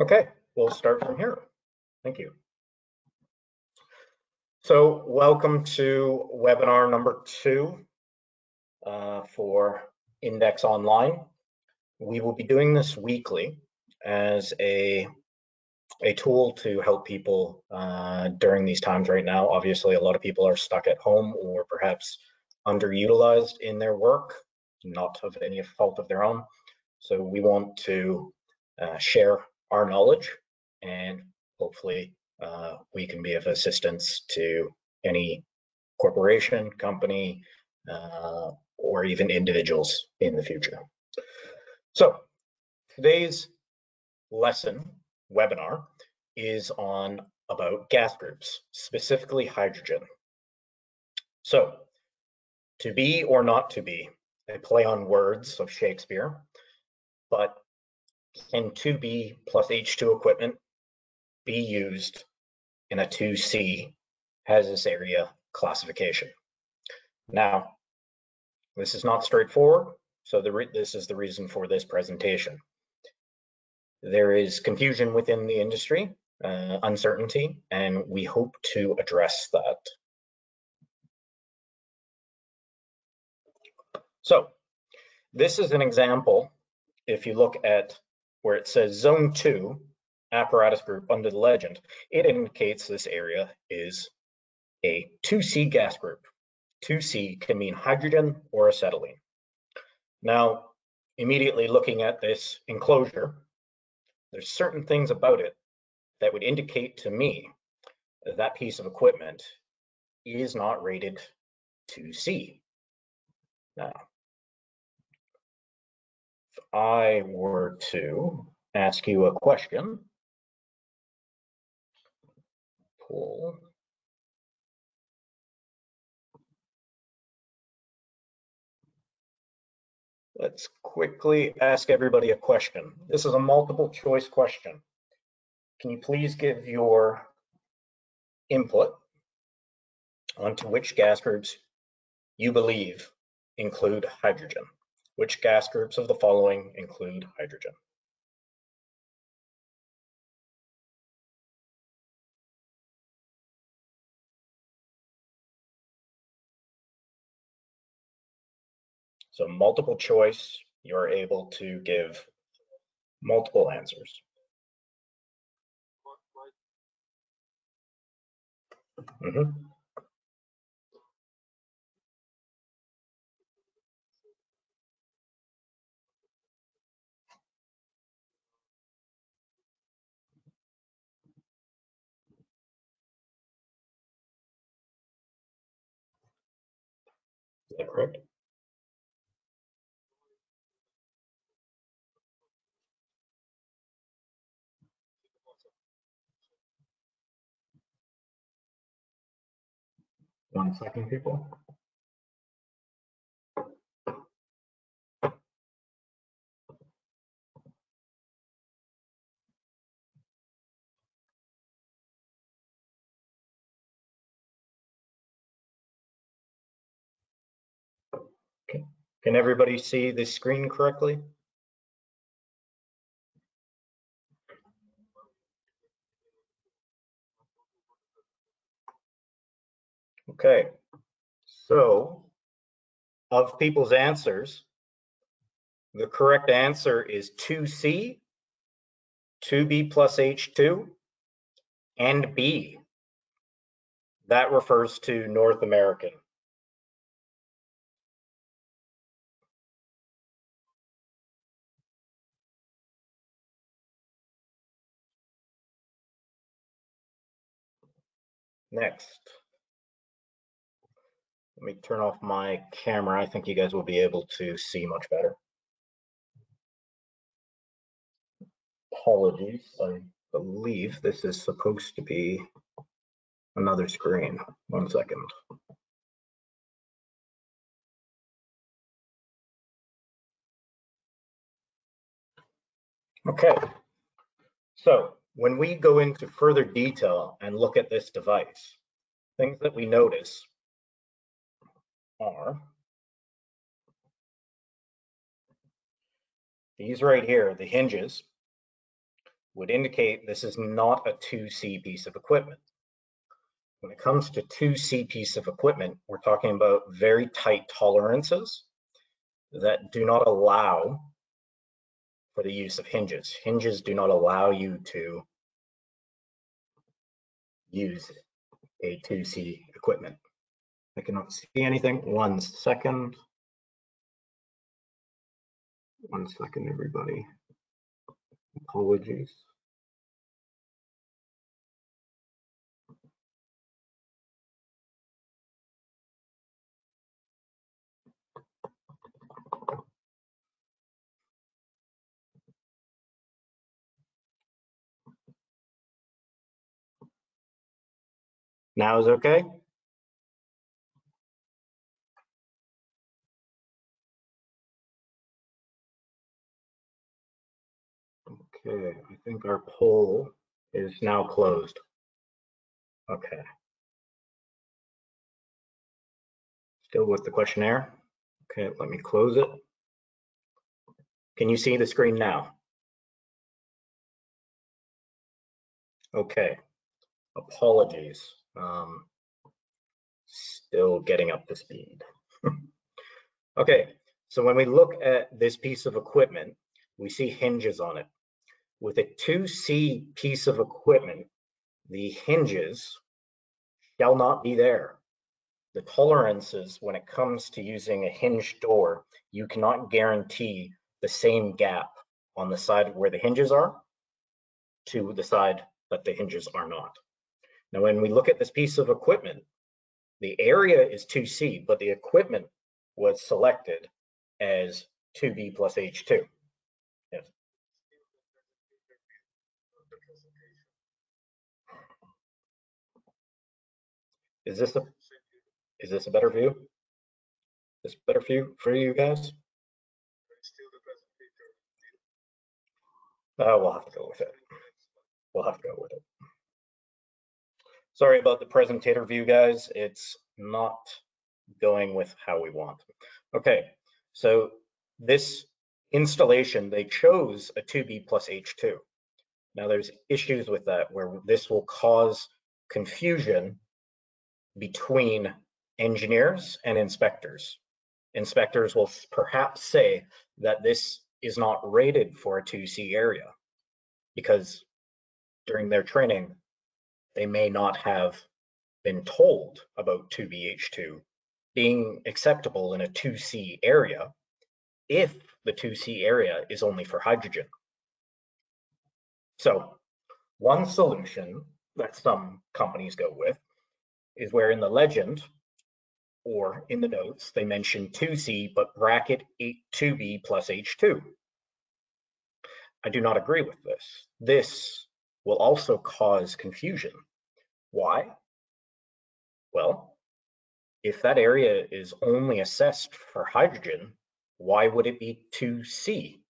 Okay, we'll start from here. Thank you. So welcome to webinar number two uh, for Index Online. We will be doing this weekly as a, a tool to help people uh, during these times right now. Obviously, a lot of people are stuck at home or perhaps underutilized in their work, not of any fault of their own. So we want to uh, share our knowledge and hopefully uh, we can be of assistance to any corporation, company, uh, or even individuals in the future. So today's lesson webinar is on about gas groups, specifically hydrogen. So to be or not to be, a play on words of Shakespeare, but can 2B plus H2 equipment be used in a 2C hazardous area classification? Now, this is not straightforward, so the this is the reason for this presentation. There is confusion within the industry, uh, uncertainty, and we hope to address that. So this is an example, if you look at where it says zone two apparatus group under the legend, it indicates this area is a 2C gas group. 2C can mean hydrogen or acetylene. Now, immediately looking at this enclosure, there's certain things about it that would indicate to me that that piece of equipment is not rated 2C. Now, I were to ask you a question, pull Let's quickly ask everybody a question. This is a multiple choice question. Can you please give your input onto which gas groups you believe include hydrogen? Which gas groups of the following include hydrogen? So multiple choice, you're able to give multiple answers. Mm -hmm. That correct? One second, people. Can everybody see the screen correctly? Okay, so of people's answers, the correct answer is 2C, 2B plus H2, and B. That refers to North American. Next. Let me turn off my camera. I think you guys will be able to see much better. Apologies, I believe this is supposed to be another screen. One second. Okay, so when we go into further detail and look at this device, things that we notice are these right here, the hinges, would indicate this is not a 2C piece of equipment. When it comes to 2C piece of equipment, we're talking about very tight tolerances that do not allow for the use of hinges. Hinges do not allow you to use a 2C equipment. I cannot see anything. One second. One second, everybody. Apologies. Now is okay? Okay, I think our poll is now closed. Okay. Still with the questionnaire? Okay, let me close it. Can you see the screen now? Okay, apologies. Um, still getting up to speed. okay, so when we look at this piece of equipment, we see hinges on it. With a 2C piece of equipment, the hinges shall not be there. The tolerances when it comes to using a hinge door, you cannot guarantee the same gap on the side where the hinges are to the side that the hinges are not. Now, when we look at this piece of equipment, the area is 2C, but the equipment was selected as 2B plus H2. Yes. Is this a is this a better view? This better view for you guys? Uh, we'll have to go with it. We'll have to go with it. Sorry about the presentator view, guys. It's not going with how we want. Okay, so this installation, they chose a 2B plus H2. Now there's issues with that where this will cause confusion between engineers and inspectors. Inspectors will perhaps say that this is not rated for a 2C area because during their training, they may not have been told about 2BH2 being acceptable in a 2C area if the 2C area is only for hydrogen. So one solution that some companies go with is where in the legend or in the notes, they mention 2C, but bracket 2B plus H2. I do not agree with this. This will also cause confusion why? Well, if that area is only assessed for hydrogen, why would it be 2C?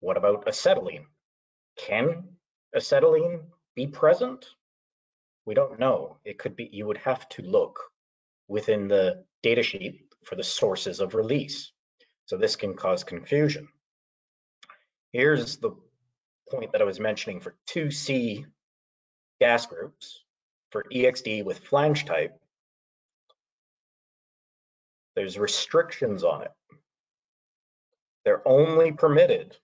What about acetylene? Can acetylene be present? We don't know. It could be, you would have to look within the datasheet for the sources of release. So this can cause confusion. Here's the point that I was mentioning for 2C gas groups for EXD with flange type, there's restrictions on it. They're only permitted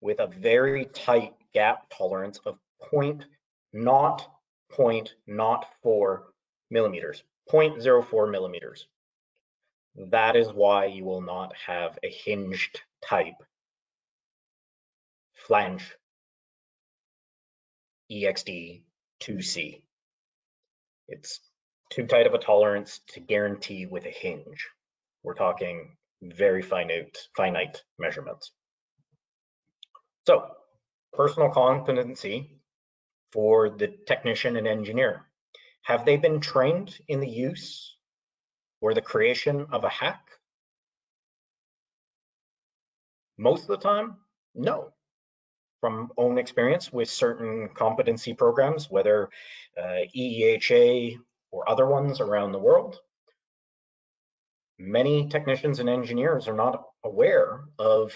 with a very tight gap tolerance of point not point not four millimeters, 0.04 millimeters. That is why you will not have a hinged type flange EXD 2C. It's too tight of a tolerance to guarantee with a hinge. We're talking very finite, finite measurements. So personal competency for the technician and engineer. Have they been trained in the use or the creation of a HAC? Most of the time, no from own experience with certain competency programs, whether uh, EEHA or other ones around the world, many technicians and engineers are not aware of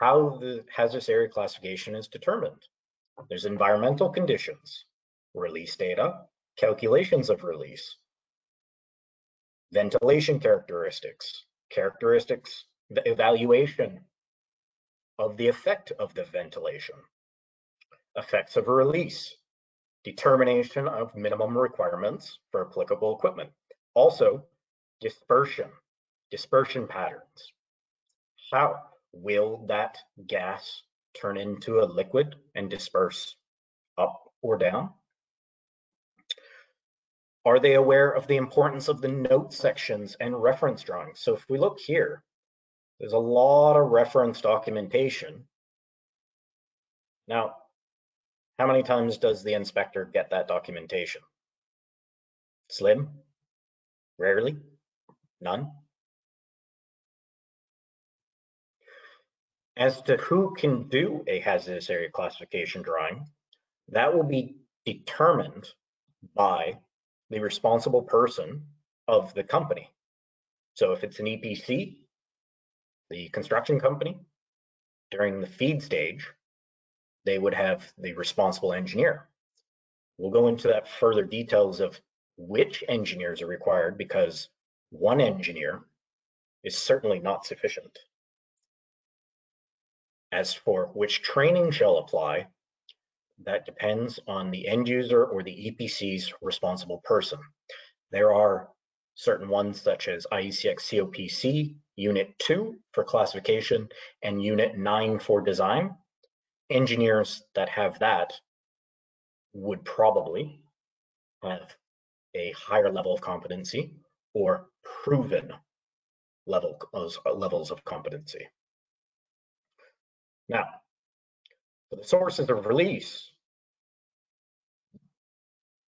how the hazardous area classification is determined. There's environmental conditions, release data, calculations of release, ventilation characteristics, characteristics, evaluation of the effect of the ventilation, effects of release, determination of minimum requirements for applicable equipment. Also, dispersion, dispersion patterns. How will that gas turn into a liquid and disperse up or down? Are they aware of the importance of the note sections and reference drawings? So if we look here, there's a lot of reference documentation. Now, how many times does the inspector get that documentation? Slim? Rarely? None? As to who can do a hazardous area classification drawing, that will be determined by the responsible person of the company. So if it's an EPC, the construction company, during the feed stage, they would have the responsible engineer. We'll go into that further details of which engineers are required because one engineer is certainly not sufficient. As for which training shall apply, that depends on the end user or the EPC's responsible person. There are certain ones such as IECEx COPC Unit 2 for classification and Unit 9 for design. Engineers that have that would probably have a higher level of competency or proven level uh, levels of competency. Now, for the sources of release,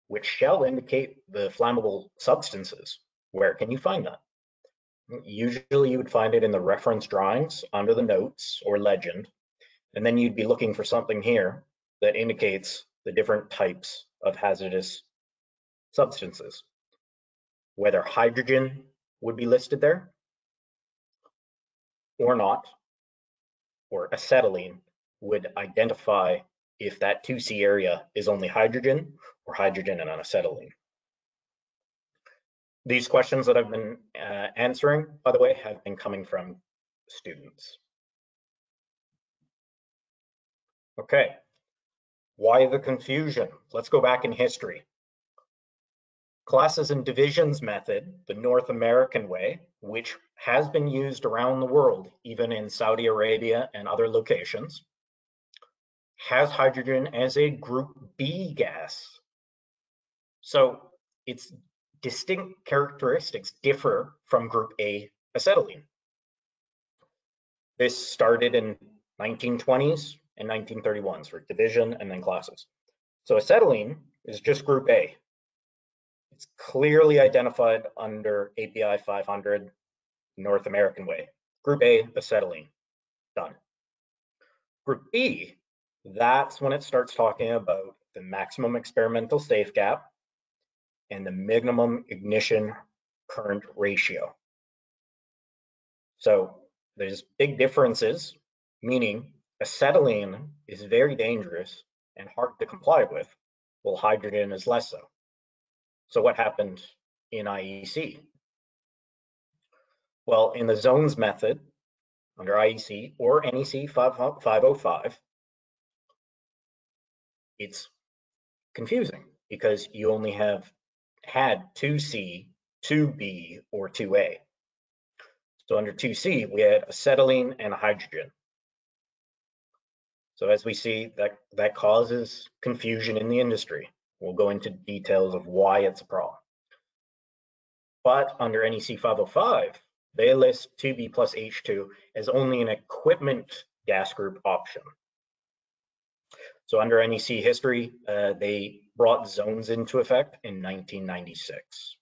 which shall indicate the flammable substances, where can you find that? Usually you would find it in the reference drawings under the notes or legend, and then you'd be looking for something here that indicates the different types of hazardous substances, whether hydrogen would be listed there or not, or acetylene would identify if that 2C area is only hydrogen or hydrogen and acetylene. These questions that I've been uh, answering, by the way, have been coming from students. Okay, why the confusion? Let's go back in history. Classes and divisions method, the North American way, which has been used around the world, even in Saudi Arabia and other locations, has hydrogen as a group B gas. So its distinct characteristics differ from group A acetylene. This started in 1920s and 1931s for division and then classes. So acetylene is just group A. It's clearly identified under API 500 North American way. Group A, acetylene, done. Group B, that's when it starts talking about the maximum experimental safe gap and the minimum ignition current ratio. So there's big differences, meaning acetylene is very dangerous and hard to comply with, while hydrogen is less so. So what happened in IEC? Well, in the zones method under IEC or NEC 505, it's confusing because you only have had 2C, 2B, or 2A. So under 2C, we had acetylene and hydrogen. So as we see, that, that causes confusion in the industry. We'll go into details of why it's a problem. But under NEC 505, they list 2B plus H2 as only an equipment gas group option. So under NEC history, uh, they brought zones into effect in 1996.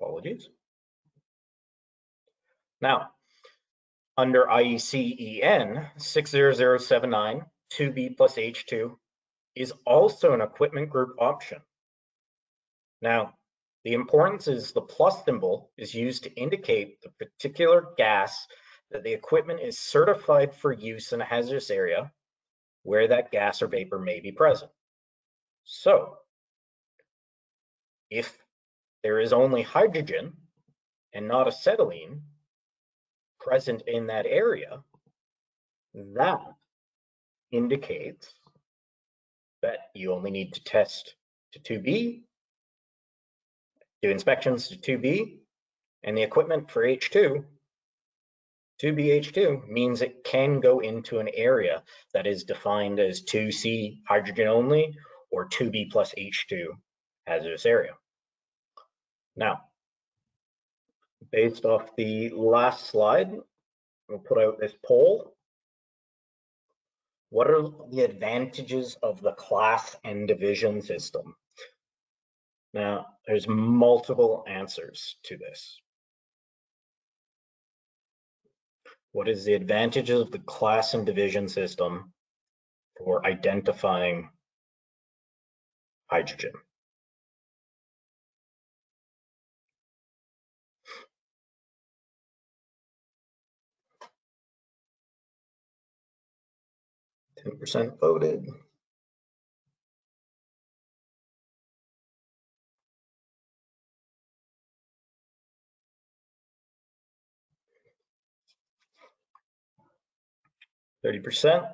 Apologies. Now, under IEC EN 60079, 2B plus H2 is also an equipment group option. Now, The importance is the plus symbol is used to indicate the particular gas that the equipment is certified for use in a hazardous area where that gas or vapor may be present. So if there is only hydrogen and not acetylene present in that area, that indicates that you only need to test to 2B, do inspections to 2B, and the equipment for H2, 2BH2 means it can go into an area that is defined as 2C hydrogen only or 2B plus H2 hazardous area. Now, based off the last slide, we'll put out this poll. What are the advantages of the class and division system? Now, there's multiple answers to this. What is the advantages of the class and division system for identifying hydrogen? Ten percent voted. Thirty percent.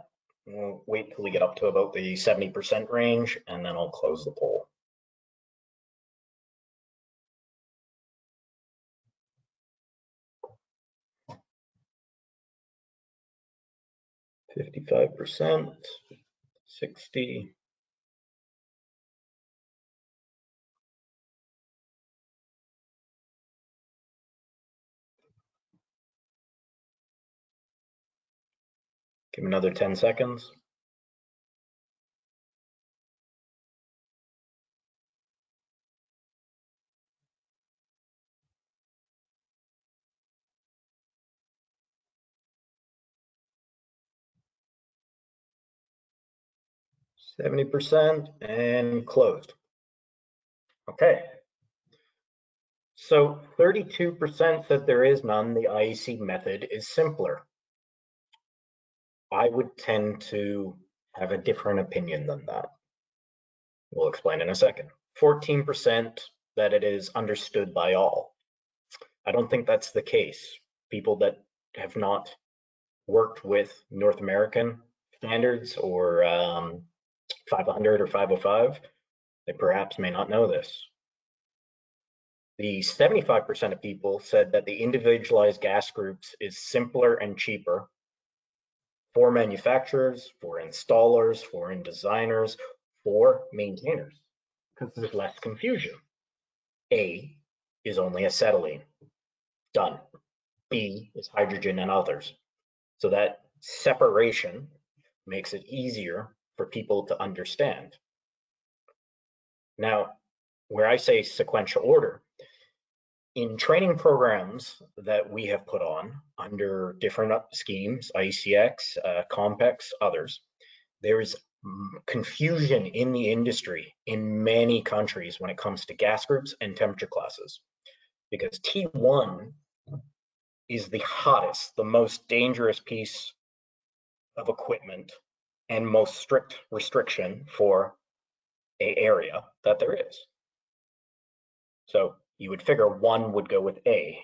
We'll wait till we get up to about the seventy percent range, and then I'll close the poll. Fifty-five percent, sixty. Give another ten seconds. Seventy percent and closed. Okay. So thirty-two percent said there is none. The IEC method is simpler. I would tend to have a different opinion than that. We'll explain in a second. 14% that it is understood by all. I don't think that's the case. People that have not worked with North American standards or um, 500 or 505, they perhaps may not know this. The 75% of people said that the individualized gas groups is simpler and cheaper for manufacturers, for installers, for in designers, for maintainers, because there's less confusion. A is only acetylene, done. B is hydrogen and others. So that separation makes it easier for people to understand. Now, where I say sequential order, in training programs that we have put on under different schemes, IECEx, uh, Compex, others, there is confusion in the industry in many countries when it comes to gas groups and temperature classes. Because T1 is the hottest, the most dangerous piece of equipment and most strict restriction for a area that there is. So you would figure one would go with A,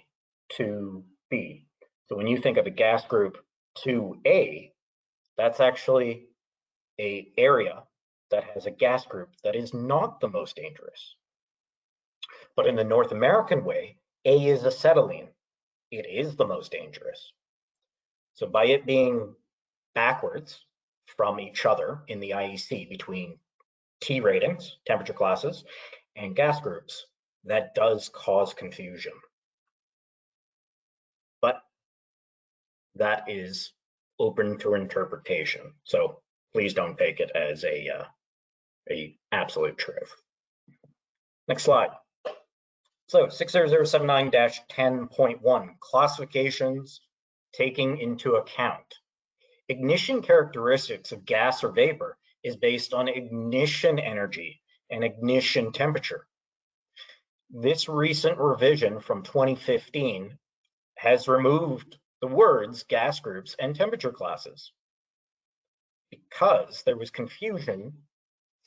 two B. So when you think of a gas group 2A, that's actually a area that has a gas group that is not the most dangerous. But in the North American way, A is acetylene. It is the most dangerous. So by it being backwards from each other in the IEC between T ratings, temperature classes, and gas groups, that does cause confusion. But that is open to interpretation. So please don't take it as a, uh, a absolute truth. Next slide. So 60079-10.1, classifications taking into account. Ignition characteristics of gas or vapor is based on ignition energy and ignition temperature. This recent revision from 2015 has removed the words gas groups and temperature classes because there was confusion,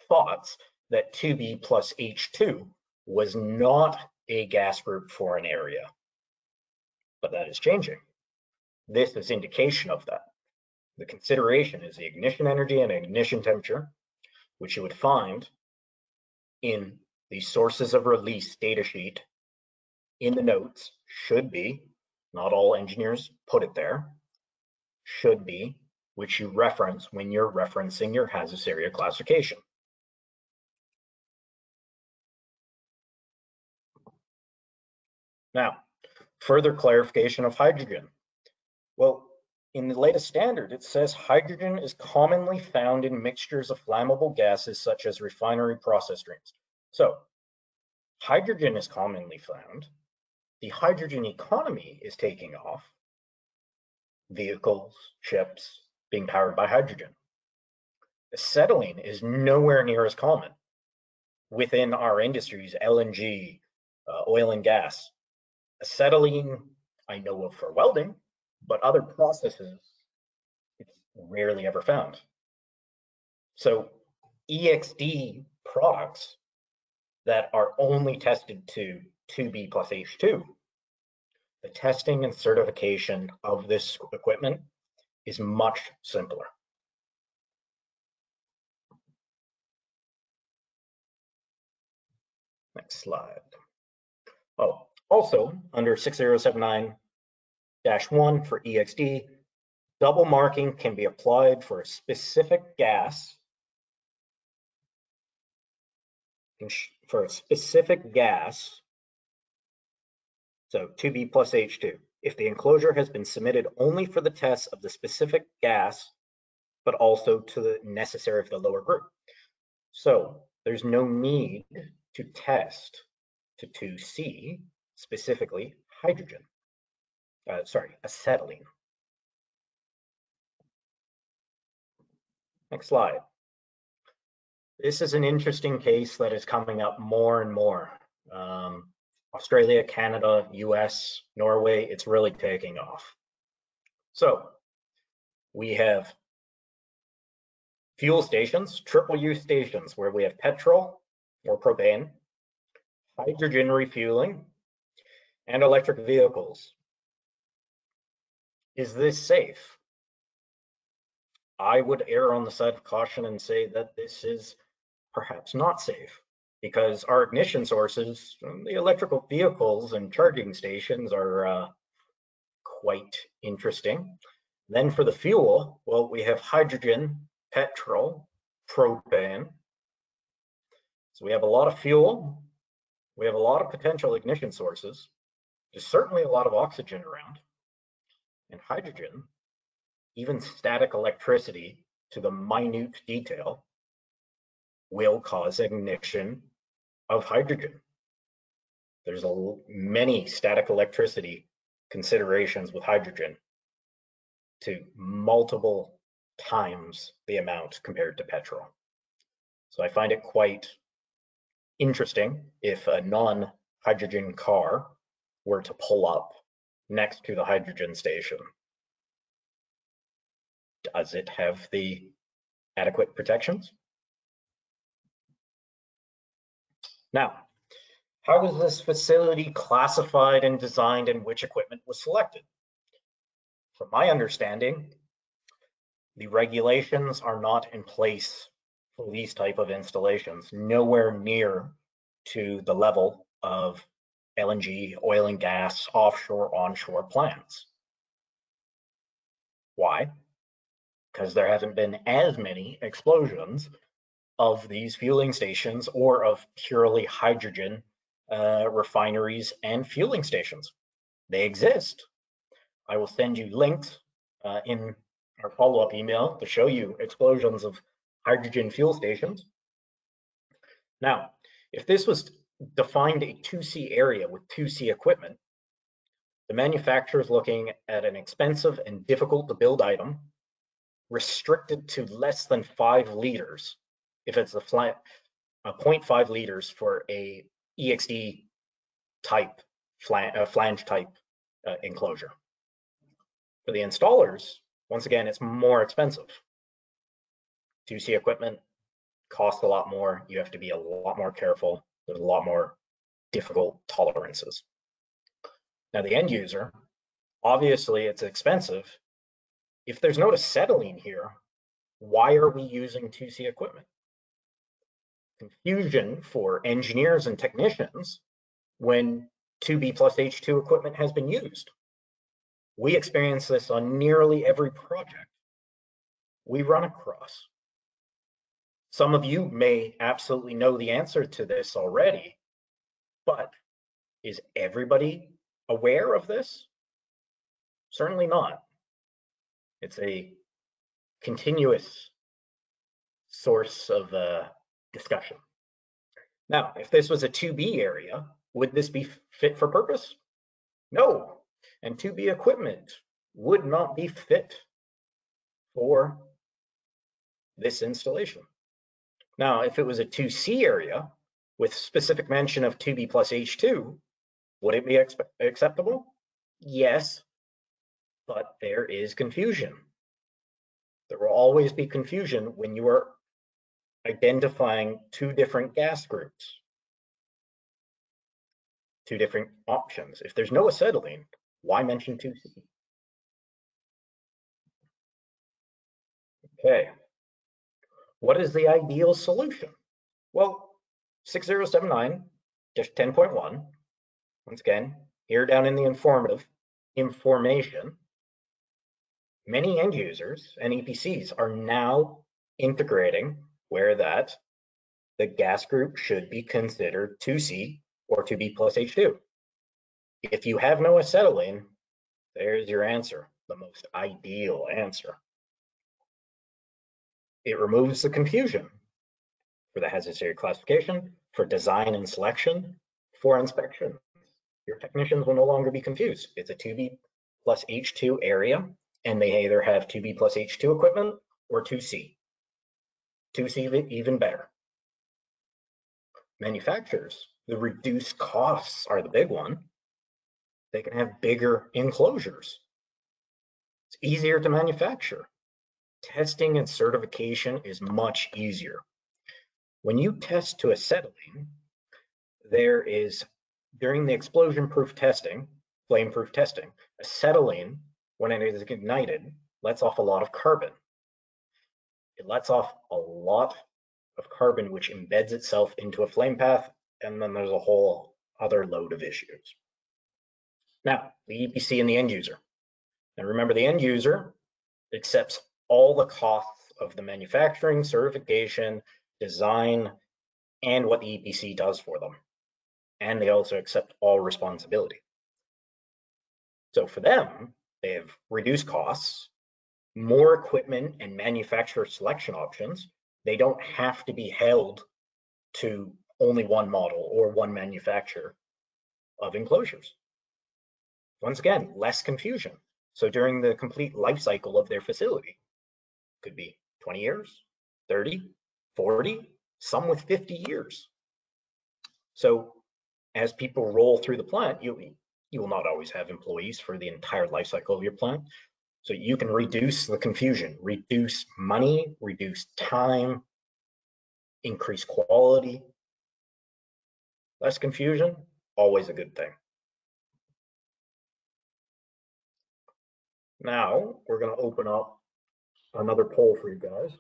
thoughts that 2B plus H2 was not a gas group for an area. But that is changing. This is indication of that. The consideration is the ignition energy and ignition temperature, which you would find in the sources of release datasheet in the notes should be, not all engineers put it there, should be, which you reference when you're referencing your hazardous area classification. Now, further clarification of hydrogen. Well, in the latest standard, it says hydrogen is commonly found in mixtures of flammable gases such as refinery process streams. So hydrogen is commonly found. The hydrogen economy is taking off. Vehicles, ships being powered by hydrogen. Acetylene is nowhere near as common within our industries, LNG, uh, oil and gas. Acetylene, I know of for welding, but other processes, it's rarely ever found. So EXD products that are only tested to 2B plus H2, the testing and certification of this equipment is much simpler. Next slide. Oh, also under 6079 one for EXD, double marking can be applied for a specific gas for a specific gas, so 2B plus H2, if the enclosure has been submitted only for the test of the specific gas, but also to the necessary of the lower group. So there's no need to test to 2C, specifically hydrogen uh, sorry, acetylene. Next slide. This is an interesting case that is coming up more and more. Um, Australia, Canada, US, Norway, it's really taking off. So we have fuel stations, triple use stations where we have petrol or propane, hydrogen refueling, and electric vehicles. Is this safe? I would err on the side of caution and say that this is perhaps not safe because our ignition sources, the electrical vehicles and charging stations are uh, quite interesting. Then for the fuel, well, we have hydrogen, petrol, propane. So we have a lot of fuel. We have a lot of potential ignition sources. There's certainly a lot of oxygen around and hydrogen, even static electricity to the minute detail, will cause ignition of hydrogen. There's a, many static electricity considerations with hydrogen to multiple times the amount compared to petrol. So I find it quite interesting if a non-hydrogen car were to pull up next to the hydrogen station. Does it have the adequate protections? Now, how was this facility classified and designed and which equipment was selected? From my understanding, the regulations are not in place for these type of installations, nowhere near to the level of LNG, oil and gas, offshore, onshore plants. Why? Because there haven't been as many explosions of these fueling stations or of purely hydrogen uh, refineries and fueling stations. They exist. I will send you links uh, in our follow-up email to show you explosions of hydrogen fuel stations. Now, if this was defined a 2C area with 2C equipment, the manufacturer is looking at an expensive and difficult to build item restricted to less than five liters if it's a flat uh, 0.5 liters for a EXD type, flange, uh, flange type uh, enclosure. For the installers, once again, it's more expensive. 2C equipment costs a lot more. You have to be a lot more careful. There's a lot more difficult tolerances. Now the end user, obviously it's expensive. If there's no acetylene here, why are we using 2C equipment? Confusion for engineers and technicians when 2B plus H2 equipment has been used. We experience this on nearly every project we run across. Some of you may absolutely know the answer to this already, but is everybody aware of this? Certainly not. It's a continuous source of uh, discussion. Now, if this was a 2B area, would this be fit for purpose? No, and 2B equipment would not be fit for this installation. Now, if it was a 2C area with specific mention of 2B plus H2, would it be acceptable? Yes, but there is confusion. There will always be confusion when you are identifying two different gas groups, two different options. If there's no acetylene, why mention 2C? Okay, what is the ideal solution? Well, 6079 just 10.1, once again, here down in the informative information, many end users and EPCs are now integrating where that the gas group should be considered 2C or 2B plus H2. If you have no acetylene, there's your answer, the most ideal answer. It removes the confusion for the hazardous area classification, for design and selection, for inspection. Your technicians will no longer be confused. It's a 2B plus H2 area, and they either have 2B plus H2 equipment or 2C. 2C even better. Manufacturers, the reduced costs are the big one. They can have bigger enclosures. It's easier to manufacture testing and certification is much easier. When you test to acetylene, there is, during the explosion-proof testing, flame-proof testing, acetylene, when it is ignited, lets off a lot of carbon. It lets off a lot of carbon, which embeds itself into a flame path, and then there's a whole other load of issues. Now, the EPC and the end user. Now remember, the end user accepts all the costs of the manufacturing, certification, design, and what the EPC does for them. And they also accept all responsibility. So for them, they have reduced costs, more equipment and manufacturer selection options. They don't have to be held to only one model or one manufacturer of enclosures. Once again, less confusion. So during the complete life cycle of their facility, could be 20 years, 30, 40, some with 50 years. So as people roll through the plant, you, you will not always have employees for the entire life cycle of your plant. So you can reduce the confusion, reduce money, reduce time, increase quality. Less confusion, always a good thing. Now we're going to open up another poll for you guys.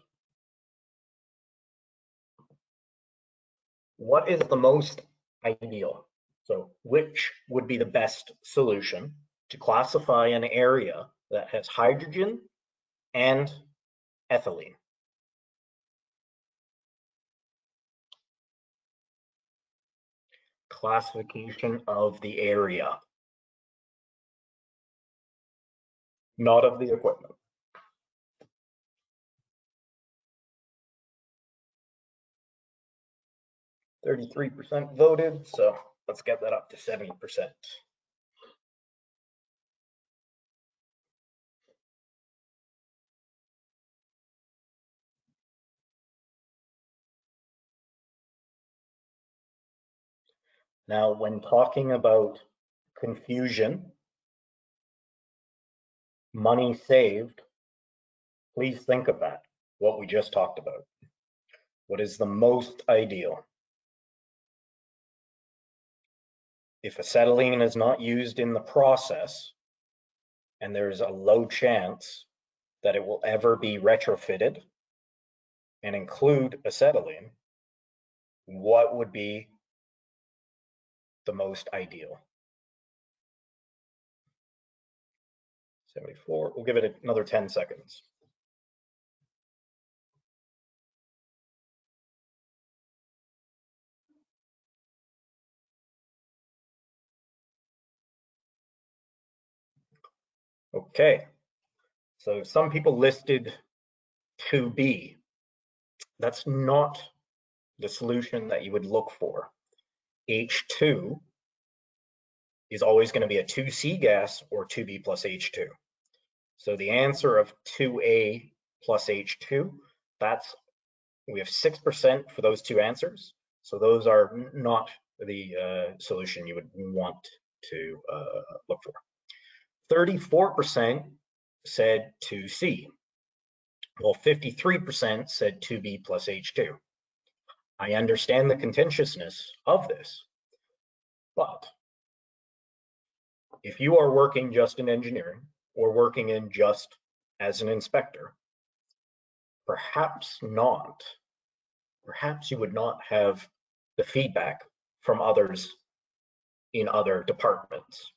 What is the most ideal? So which would be the best solution to classify an area that has hydrogen and ethylene? Classification of the area, not of the equipment. 33% voted, so let's get that up to 70%. Now, when talking about confusion, money saved, please think of that, what we just talked about. What is the most ideal? If acetylene is not used in the process, and there's a low chance that it will ever be retrofitted and include acetylene, what would be the most ideal? 74, we'll give it another 10 seconds. Okay, so some people listed 2B. That's not the solution that you would look for. H2 is always going to be a 2C gas or 2B plus H2. So the answer of 2A plus H2, that's, we have 6% for those two answers. So those are not the uh, solution you would want to uh, look for. 34% said 2C, Well, 53% said 2B plus H2. I understand the contentiousness of this, but if you are working just in engineering or working in just as an inspector, perhaps not, perhaps you would not have the feedback from others in other departments.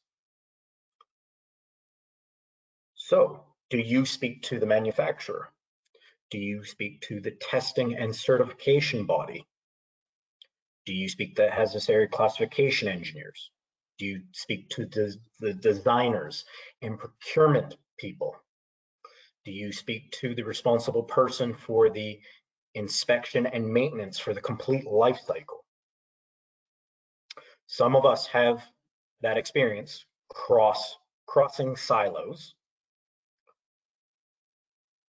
So do you speak to the manufacturer? Do you speak to the testing and certification body? Do you speak to hazardous area classification engineers? Do you speak to the, the designers and procurement people? Do you speak to the responsible person for the inspection and maintenance for the complete life cycle? Some of us have that experience cross crossing silos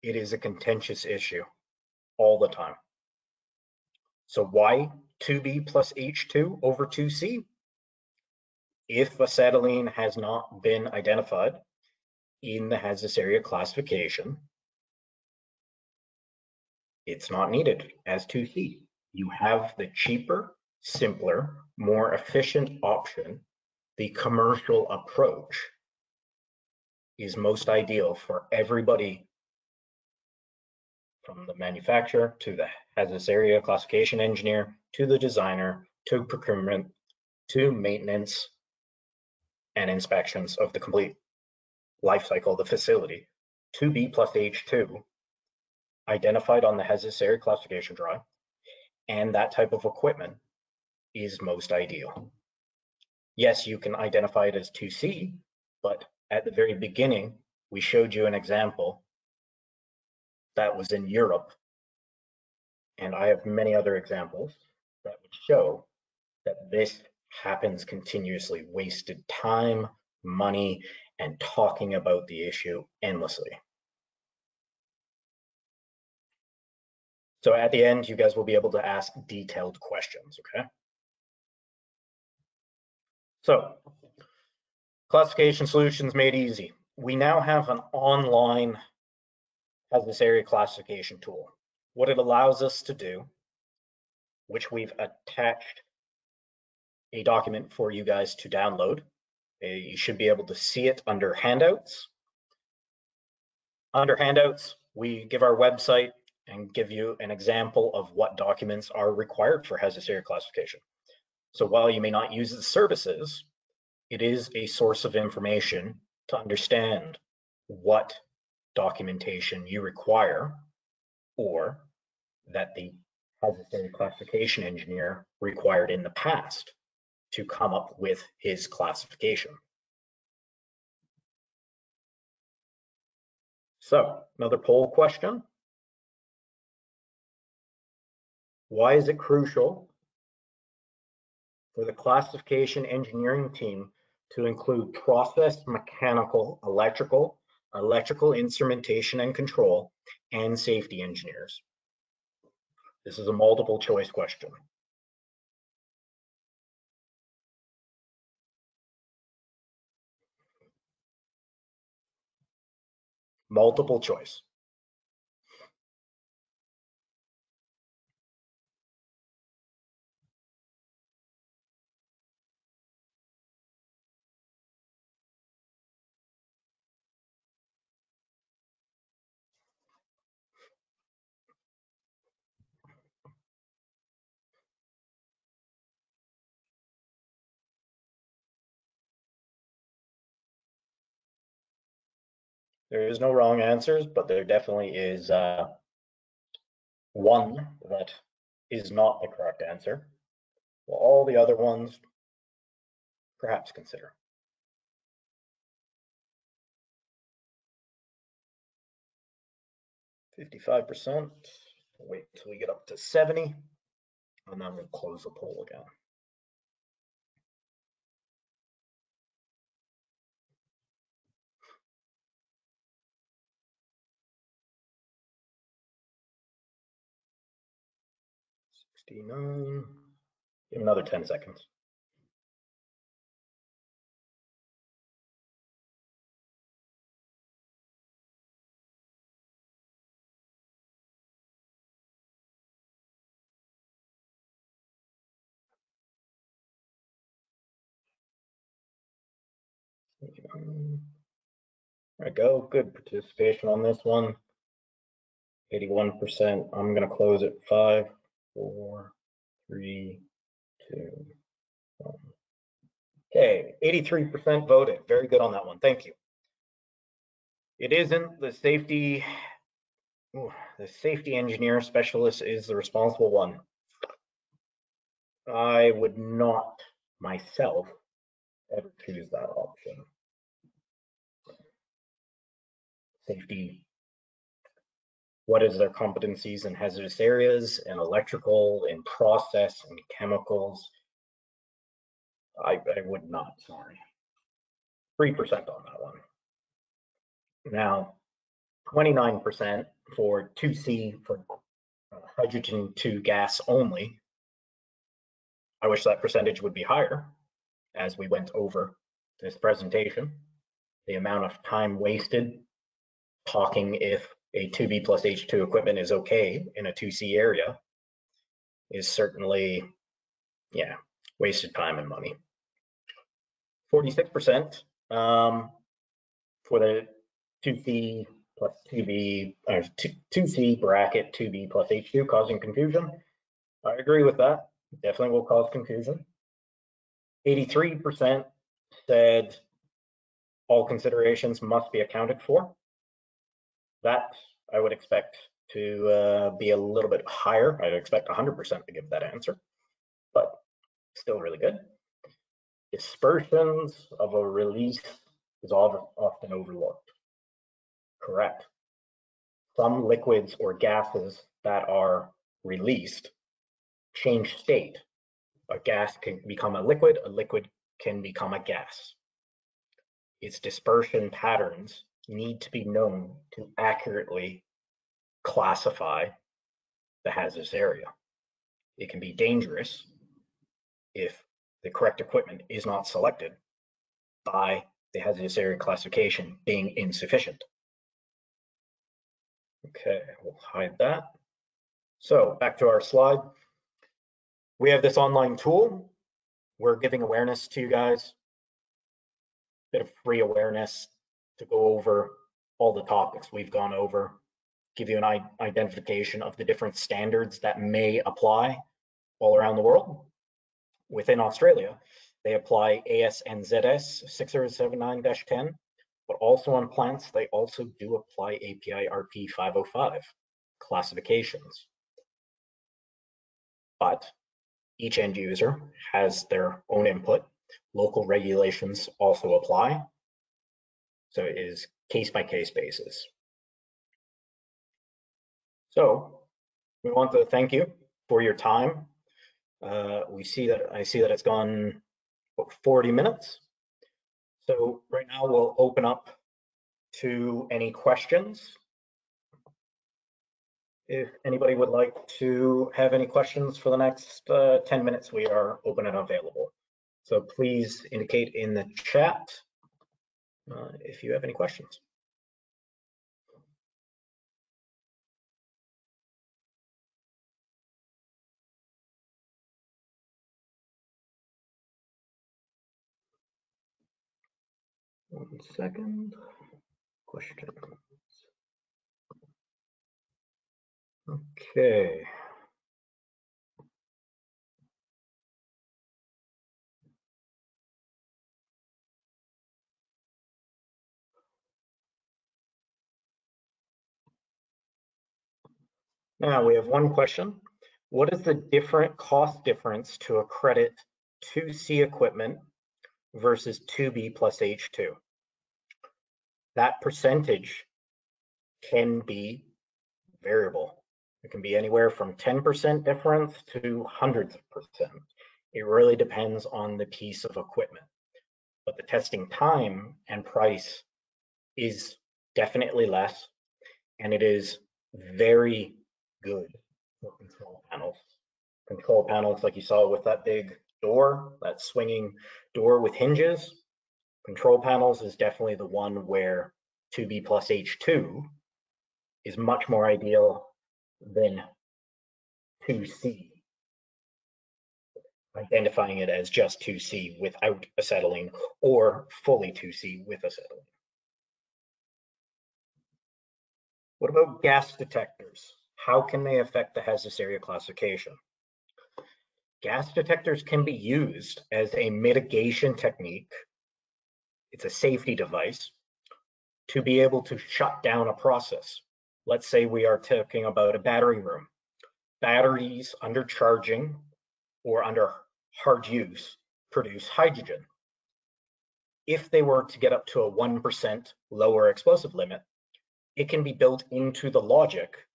it is a contentious issue all the time. So why 2B plus H2 over 2C? If acetylene has not been identified in the hazardous area classification, it's not needed as 2C. You have the cheaper, simpler, more efficient option. The commercial approach is most ideal for everybody from the manufacturer to the hazardous area classification engineer to the designer to procurement to maintenance and inspections of the complete life cycle of the facility. 2B plus H2 identified on the hazardous area classification drawing and that type of equipment is most ideal. Yes, you can identify it as 2C, but at the very beginning, we showed you an example that was in Europe. And I have many other examples that would show that this happens continuously, wasted time, money, and talking about the issue endlessly. So at the end, you guys will be able to ask detailed questions, okay? So classification solutions made easy. We now have an online hazardous area classification tool. What it allows us to do, which we've attached a document for you guys to download. Uh, you should be able to see it under handouts. Under handouts, we give our website and give you an example of what documents are required for hazardous area classification. So while you may not use the services, it is a source of information to understand what documentation you require or that the hazardous classification engineer required in the past to come up with his classification. So another poll question. Why is it crucial for the classification engineering team to include process, mechanical, electrical, electrical instrumentation and control, and safety engineers. This is a multiple choice question. Multiple choice. There is no wrong answers, but there definitely is uh, one that is not the correct answer. Well, all the other ones, perhaps consider. Fifty-five percent. Wait till we get up to seventy, and then we'll close the poll again. Give another ten seconds. There we go. Good participation on this one. 81%. I'm going to close at five, four, three, two, one. Okay, 83% voted. Very good on that one. Thank you. It isn't the safety, ooh, the safety engineer specialist is the responsible one. I would not myself ever choose that option. Safety, what is their competencies in hazardous areas and electrical and process and chemicals? I, I would not, sorry. 3% on that one. Now, 29% for 2C for uh, hydrogen 2 gas only. I wish that percentage would be higher as we went over this presentation. The amount of time wasted talking if a 2B plus H2 equipment is okay in a 2C area is certainly, yeah, wasted time and money. 46% um, for the 2C plus 2B, or 2C bracket 2B plus H2 causing confusion. I agree with that. Definitely will cause confusion. 83% said all considerations must be accounted for. That I would expect to uh, be a little bit higher. I'd expect 100% to give that answer, but still really good. Dispersions of a release is often overlooked. Correct. Some liquids or gases that are released change state a gas can become a liquid, a liquid can become a gas. Its dispersion patterns need to be known to accurately classify the hazardous area. It can be dangerous if the correct equipment is not selected by the hazardous area classification being insufficient. Okay, we'll hide that. So back to our slide. We have this online tool. We're giving awareness to you guys, bit of free awareness to go over all the topics we've gone over, give you an identification of the different standards that may apply all around the world. Within Australia, they apply AS/NZS 60079-10, but also on plants, they also do apply API RP 505 classifications. But each end user has their own input. Local regulations also apply. So it is case by case basis. So we want to thank you for your time. Uh, we see that I see that it's gone 40 minutes. So right now we'll open up to any questions if anybody would like to have any questions for the next uh, 10 minutes, we are open and available. So please indicate in the chat uh, if you have any questions. One second. Questions. Okay. Now we have one question. What is the different cost difference to accredit 2C equipment versus 2B plus H2? That percentage can be variable. It can be anywhere from 10% difference to hundreds of percent. It really depends on the piece of equipment. But the testing time and price is definitely less, and it is very good for control panels. Control panels, like you saw with that big door, that swinging door with hinges, control panels is definitely the one where 2B plus H2 is much more ideal than 2C, identifying it as just 2C without acetylene or fully 2C with acetylene. What about gas detectors? How can they affect the hazardous area classification? Gas detectors can be used as a mitigation technique. It's a safety device to be able to shut down a process. Let's say we are talking about a battery room. Batteries under charging or under hard use produce hydrogen. If they were to get up to a 1% lower explosive limit, it can be built into the logic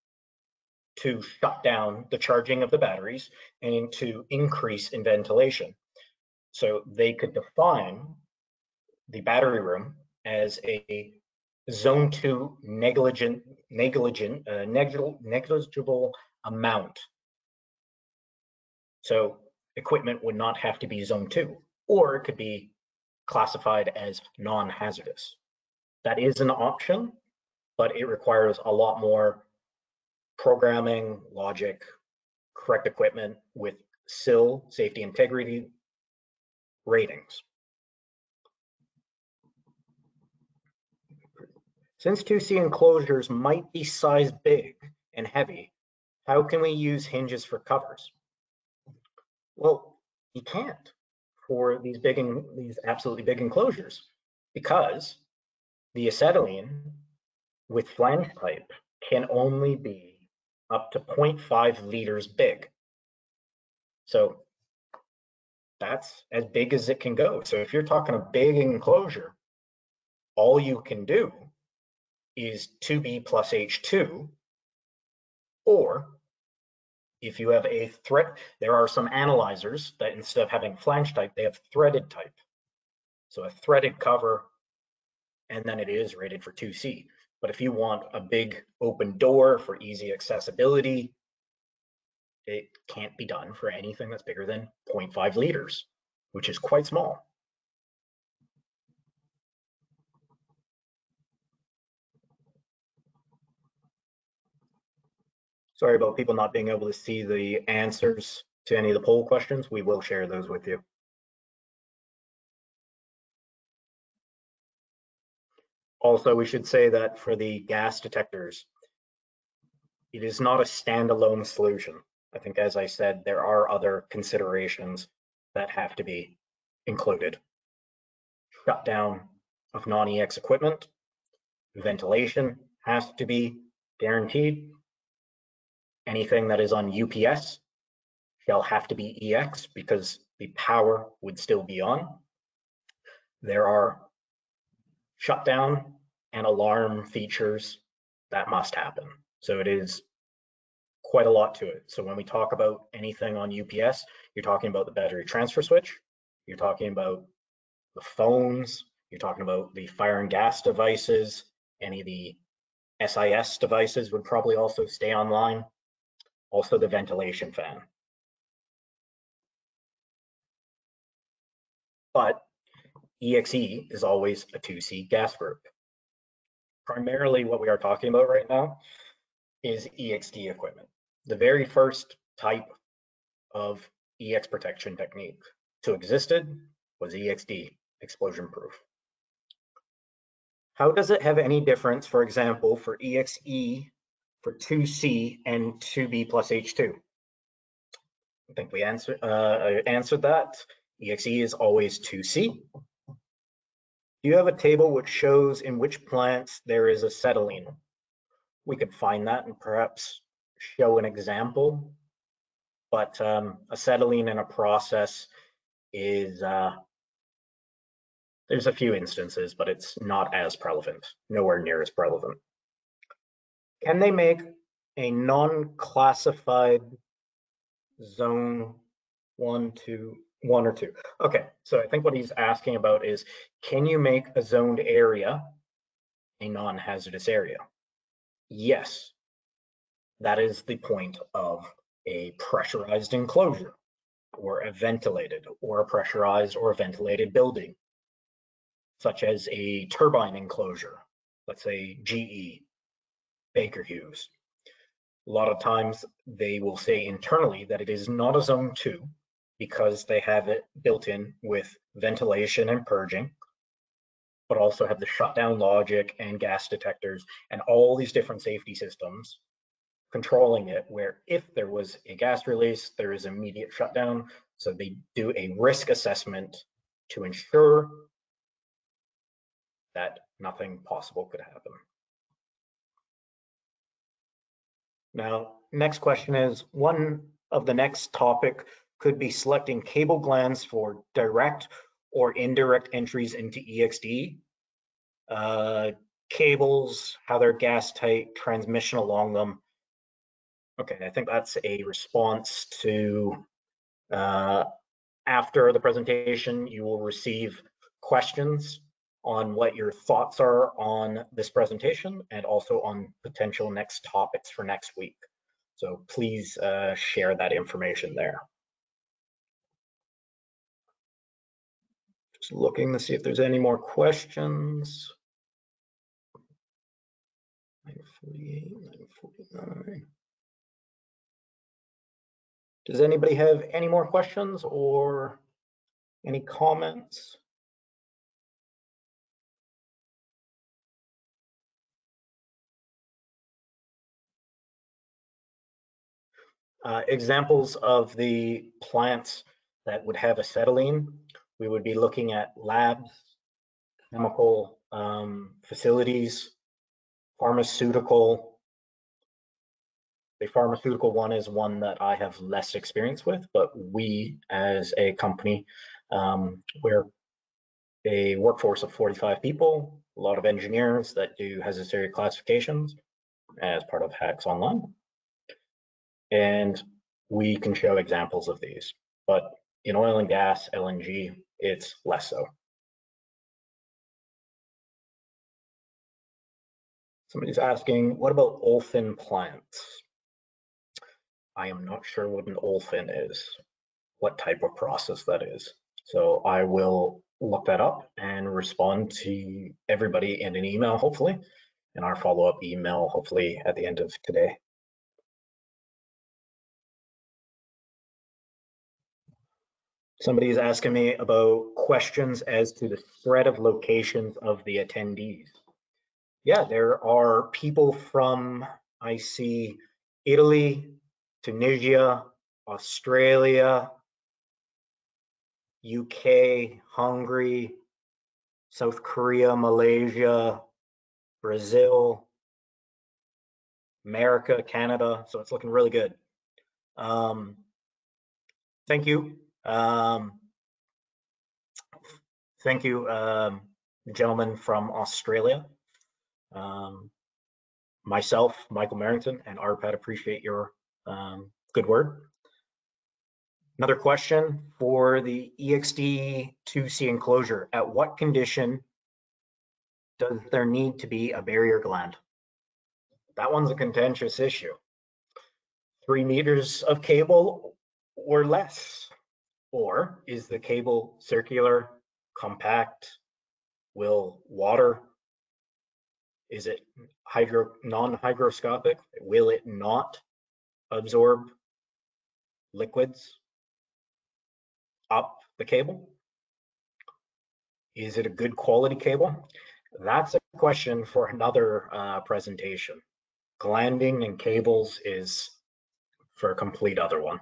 to shut down the charging of the batteries and to increase in ventilation. So they could define the battery room as a zone two negligent, negligent, uh, negligible amount. So equipment would not have to be zone two, or it could be classified as non-hazardous. That is an option, but it requires a lot more programming, logic, correct equipment with SIL, safety integrity ratings. Since 2C enclosures might be size big and heavy, how can we use hinges for covers? Well, you can't for these big, these absolutely big enclosures because the acetylene with flange pipe can only be up to 0.5 liters big. So that's as big as it can go. So if you're talking a big enclosure, all you can do is 2B plus H2, or if you have a thread, there are some analyzers that instead of having flange type, they have threaded type. So a threaded cover, and then it is rated for 2C. But if you want a big open door for easy accessibility, it can't be done for anything that's bigger than 0.5 liters, which is quite small. Sorry about people not being able to see the answers to any of the poll questions. We will share those with you. Also, we should say that for the gas detectors, it is not a standalone solution. I think, as I said, there are other considerations that have to be included. Shutdown of non-EX equipment, ventilation has to be guaranteed. Anything that is on UPS shall have to be EX because the power would still be on. There are shutdown and alarm features that must happen. So it is quite a lot to it. So when we talk about anything on UPS, you're talking about the battery transfer switch, you're talking about the phones, you're talking about the fire and gas devices, any of the SIS devices would probably also stay online, also the ventilation fan. But EXE is always a 2C gas group. Primarily what we are talking about right now is EXD equipment. The very first type of EX protection technique to existed was EXD, explosion proof. How does it have any difference, for example, for EXE for 2C and 2B plus H2? I think we answered uh, answered that. EXE is always 2C. Do you have a table which shows in which plants there is acetylene? We could find that and perhaps show an example, but um, acetylene in a process is, uh, there's a few instances, but it's not as prevalent, nowhere near as prevalent. Can they make a non-classified zone one, two, one or two? Okay, so I think what he's asking about is, can you make a zoned area a non-hazardous area? Yes, that is the point of a pressurized enclosure or a ventilated or a pressurized or ventilated building, such as a turbine enclosure, let's say GE, Baker Hughes. A lot of times they will say internally that it is not a zone two because they have it built in with ventilation and purging, but also have the shutdown logic and gas detectors and all these different safety systems controlling it where if there was a gas release, there is immediate shutdown. So they do a risk assessment to ensure that nothing possible could happen. Now, next question is, one of the next topic could be selecting cable glands for direct or indirect entries into EXD. Uh, cables, how they're gas tight, transmission along them, Okay, I think that's a response to uh, after the presentation, you will receive questions on what your thoughts are on this presentation and also on potential next topics for next week. So please uh, share that information there. Looking to see if there's any more questions. 948, 949. Does anybody have any more questions or any comments? Uh, examples of the plants that would have acetylene, we would be looking at labs, chemical um, facilities, pharmaceutical, the pharmaceutical one is one that I have less experience with, but we as a company, um, we're a workforce of 45 people, a lot of engineers that do hazardous area classifications as part of HACS Online. And we can show examples of these, but in oil and gas, LNG, it's less so. Somebody's asking, what about olefin plants? I am not sure what an olefin is, what type of process that is. So I will look that up and respond to everybody in an email, hopefully, in our follow-up email, hopefully at the end of today. Somebody is asking me about questions as to the spread of locations of the attendees. Yeah, there are people from, I see Italy, Tunisia, Australia, UK, Hungary, South Korea, Malaysia, Brazil, America, Canada. So it's looking really good. Um, thank you. Um, thank you, um, gentlemen from Australia. Um, myself, Michael Merrington, and ARPAD appreciate your um, good word. Another question for the EXD2C enclosure. At what condition does there need to be a barrier gland? That one's a contentious issue. Three meters of cable or less? Or is the cable circular, compact? Will water, is it hydro non-hygroscopic? Will it not absorb liquids up the cable? Is it a good quality cable? That's a question for another uh, presentation. Glanding and cables is for a complete other one.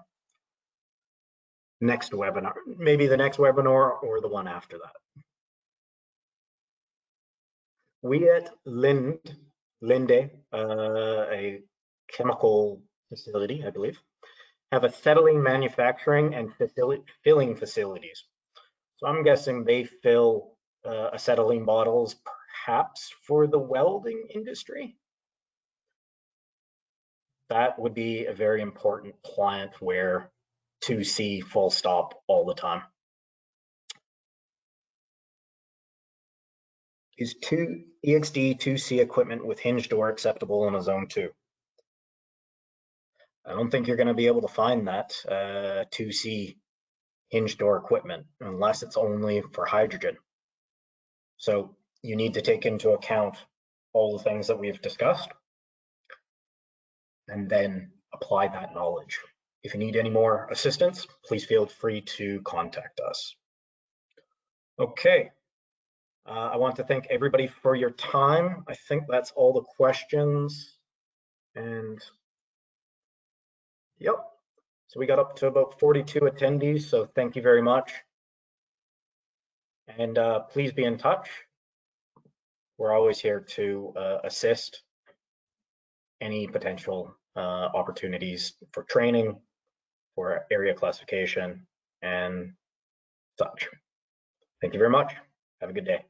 Next webinar, maybe the next webinar or the one after that. We at Lind, Linde, uh, a chemical facility, I believe, have acetylene manufacturing and facility, filling facilities. So I'm guessing they fill uh, acetylene bottles perhaps for the welding industry. That would be a very important plant where 2C full stop all the time. Is 2 EXD 2C equipment with hinge door acceptable in a zone 2? I don't think you're going to be able to find that uh, 2C hinge door equipment unless it's only for hydrogen. So you need to take into account all the things that we've discussed and then apply that knowledge. If you need any more assistance, please feel free to contact us. Okay, uh, I want to thank everybody for your time. I think that's all the questions. And yep, so we got up to about 42 attendees, so thank you very much. And uh, please be in touch. We're always here to uh, assist any potential uh, opportunities for training, for area classification, and such. Thank you very much. Have a good day.